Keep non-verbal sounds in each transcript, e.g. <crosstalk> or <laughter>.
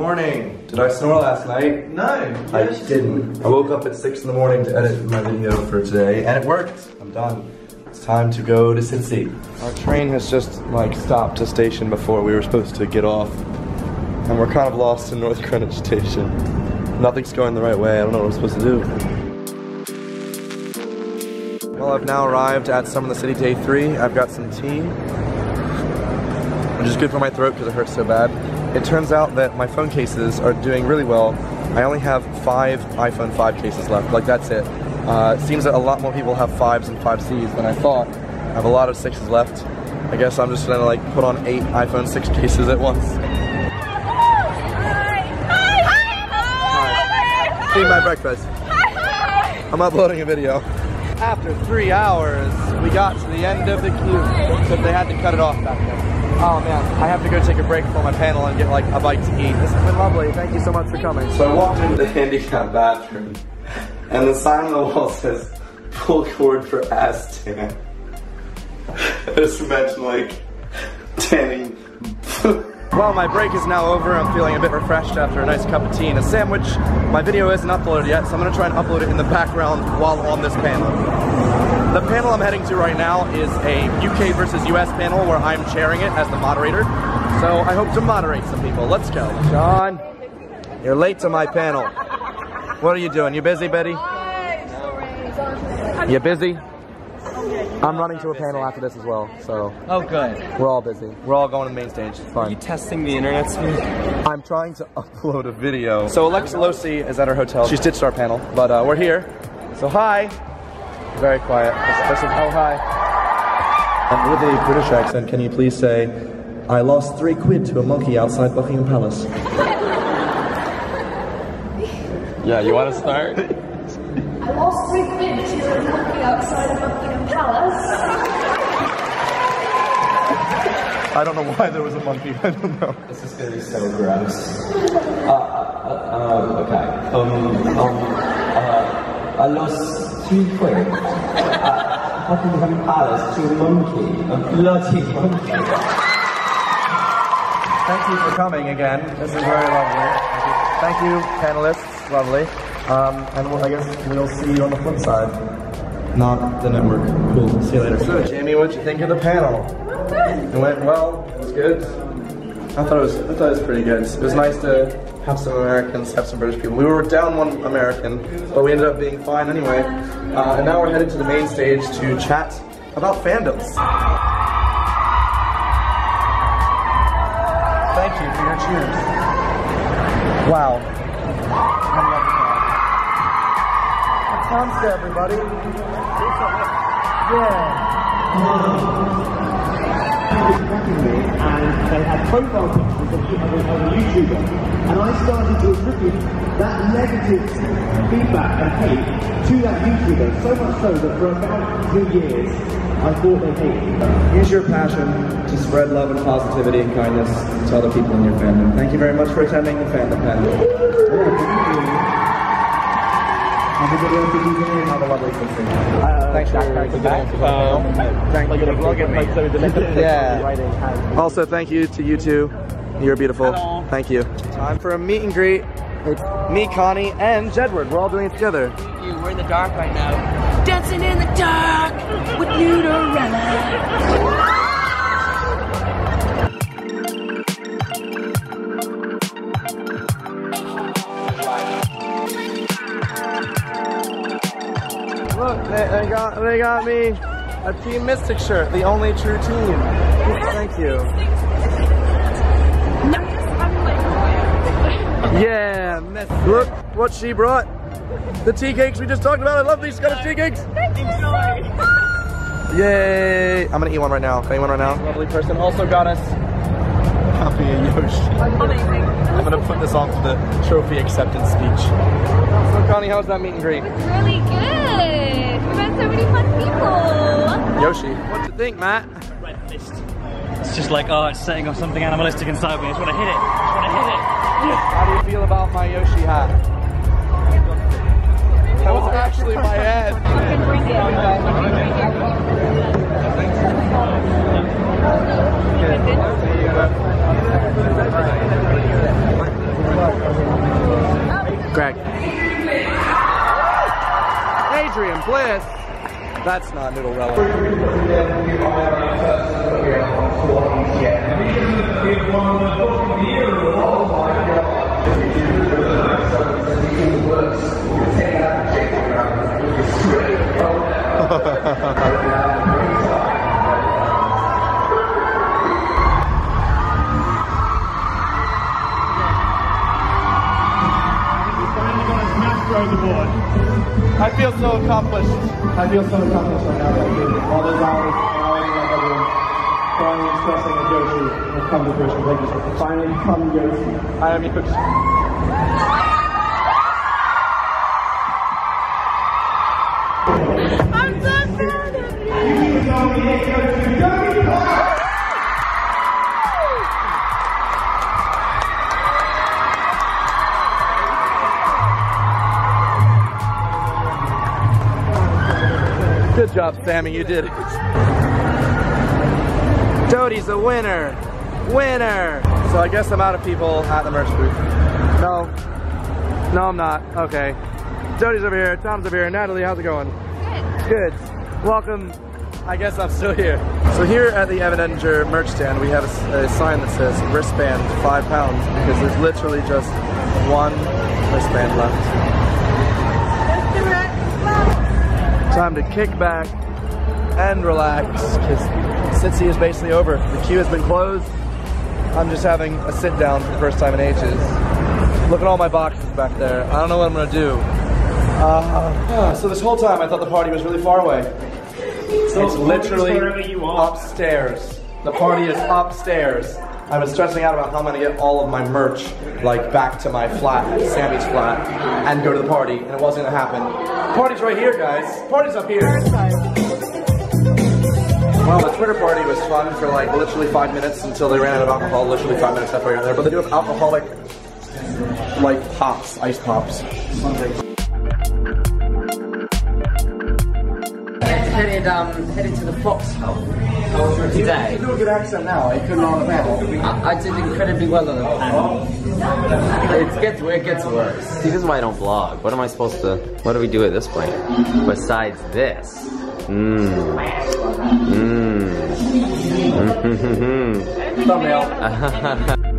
morning. Did I snore last night? No. I didn't. I woke up at 6 in the morning to edit my video for today, and it worked. I'm done. It's time to go to Cincy. Our train has just, like, stopped to station before we were supposed to get off. And we're kind of lost in North <laughs> Greenwich Station. Nothing's going the right way. I don't know what I'm supposed to do. Well, I've now arrived at Summer in the City Day 3. I've got some tea, which is good for my throat because it hurts so bad. It turns out that my phone cases are doing really well. I only have five iPhone 5 cases left, like that's it. Uh, it seems that a lot more people have 5s and 5Cs than I thought. I have a lot of 6s left. I guess I'm just gonna like put on eight iPhone 6 cases at once. Eat my breakfast. I'm uploading a video. After three hours, we got to the end of the queue, except they had to cut it off back then. Oh man, I have to go take a break for my panel and get like a bite to eat. This has been lovely. Thank you so much for coming. So I walked into the handicap bathroom, and the sign on the wall says, pull cord for ass tan. I just imagine like tanning. <laughs> well, my break is now over. I'm feeling a bit refreshed after a nice cup of tea and a sandwich. My video isn't uploaded yet, so I'm gonna try and upload it in the background while on this panel. The panel I'm heading to right now is a UK versus US panel where I'm chairing it as the moderator. So I hope to moderate some people. Let's go. Jon, you're late to my panel. What are you doing? You busy, Betty? You busy? I'm running to a panel after this as well, so. Oh, good. We're all busy. We're all going to the main stage. It's fun. Are you testing the internet speed? I'm trying to upload a video. So Alexa Losey is at her hotel. She's ditched our panel, but uh, we're here. So hi. Very quiet. Listen, oh hi. And with a British accent, can you please say, I lost three quid to a monkey outside Buckingham Palace? yeah, you want to start? I lost three quid to a monkey outside Buckingham Palace. I don't know why there was a monkey. <laughs> I don't know. This is gonna be so gross. Uh, uh, uh, okay. Um, um, uh, I lost three quid at Buckingham Palace to a monkey, a bloody monkey. Thank you for coming again. This is very lovely. Thank you, panelists. Lovely. Um, and we'll, I guess we'll see you on the flip side. Not the network. Cool. See you later. So, Jamie, what'd you think of the panel? It went well. It was good. I thought it was. I thought it was pretty good. It was nice to have some Americans, have some British people. We were down one American, but we ended up being fine anyway. Uh, and now we're headed to the main stage to chat about fandoms. Thank you for your cheers. Wow. It's to everybody. Yeah and they had profile pictures of, of, of a YouTuber. And I started to attribute that negative feedback and hate to that YouTuber, so much so that for about two years, I thought they hated me. Use your passion to spread love and positivity and kindness to other people in your fandom. Thank you very much for attending the fandom panel. Everybody else is using it. Have a lovely Christmas. Thanks for coming back. Um, thank you. Vlog at me. Yeah. Also, thank you to you two. You're beautiful. Hello. Thank you. Time for a meet and greet. It's me, Connie, and Jedward. We're all doing it together. We're in the dark right now. Dancing in the dark with Noodlerella. Got they got me a Team Mystic shirt, the only true team. Thank you. Yeah, look what she brought. The tea cakes we just talked about. I love these kind of tea cakes. Yay! I'm gonna eat one right now. Can I eat one right now? Lovely person also got us copy of Yoshi. Amazing. I'm gonna put this on for the trophy acceptance speech. So Connie, how was that meet and greet? Really good. We met so many fun people. Yoshi, what do you think, Matt? Red fist. It's just like, oh, it's setting off something animalistic inside me. I just want to hit it. I just want to hit it. How do you feel about my Yoshi hat? That was actually my head. Greg. Bliss. That's not noodle relevant. <laughs> I feel so accomplished. I feel so accomplished right now. Thank you. All those hours, and hours in my bedroom, crying and stressing and Joshi have come to fruition. Thank you. sir. Finally, come Joshi. I am your Good job, Sammy. You did it. Dodie's a winner. Winner. So I guess I'm out of people at the merch booth. No. No, I'm not. Okay. Dodie's over here. Tom's over here. Natalie, how's it going? Good. Good. Welcome. I guess I'm still here. So here at the Evan Edinger merch stand, we have a sign that says wristband five pounds because there's literally just one wristband left. Time to kick back and relax because Sitsi is basically over. The queue has been closed. I'm just having a sit down for the first time in ages. Look at all my boxes back there. I don't know what I'm gonna do. Uh, so this whole time I thought the party was really far away. So it's literally upstairs. The party is upstairs. I've been stressing out about how I'm gonna get all of my merch like back to my flat, Sammy's flat, and go to the party, and it wasn't gonna happen. Party's right here, guys. Party's up here. Well, the Twitter party was fun for like literally five minutes until they ran out of alcohol. Literally five minutes after I got there, but they do have alcoholic like pops, ice pops. headed um headed to the foxhole today. You do a good accent now. I couldn't on the panel. I, I did incredibly well on the panel. It gets it gets worse. See, this is why I don't vlog. What am I supposed to? What do we do at this point? Besides this, mmm, mmm, Thumbnail. Hmm. <laughs>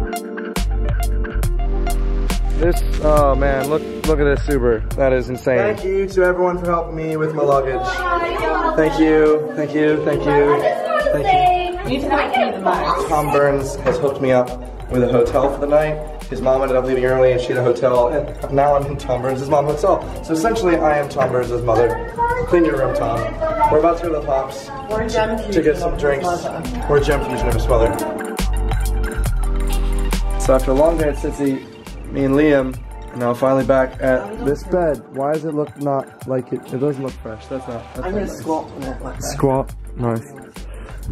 This, oh man, look look at this Subaru. That is insane. Thank you to everyone for helping me with my luggage. Thank you, thank you, thank you. Thank you. You thank me the most. Tom Burns has hooked me up with a hotel for the night. His mom ended up leaving early and she had a hotel, and now I'm in Tom Burns' mom hotel. So essentially, I am Tom Burns' mother. Clean your room, Tom. We're about to go to the Pops Or gem to get some drinks. Or gem fusion of his mother. So after a long day at Sitsi, me and Liam are now finally back at this bed. Why does it look not like it? It doesn't look fresh. That's not. That's I'm not gonna nice. squat on it like that. Squat. Nice.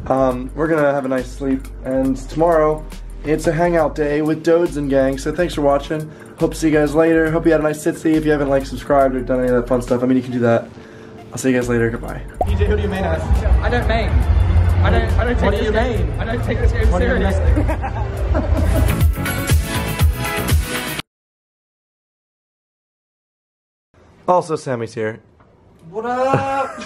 Um, we're gonna have a nice sleep, and tomorrow it's a hangout day with Dodes and gang. So thanks for watching. Hope to see you guys later. Hope you had a nice sit-see. If you haven't like subscribed or done any of that fun stuff, I mean you can do that. I'll see you guys later. Goodbye. DJ, who do you main as? I don't main. I don't. I don't take What do this you game. main? I don't take this game What do you main? seriously. <laughs> Also, Sammy's here. What up? <laughs>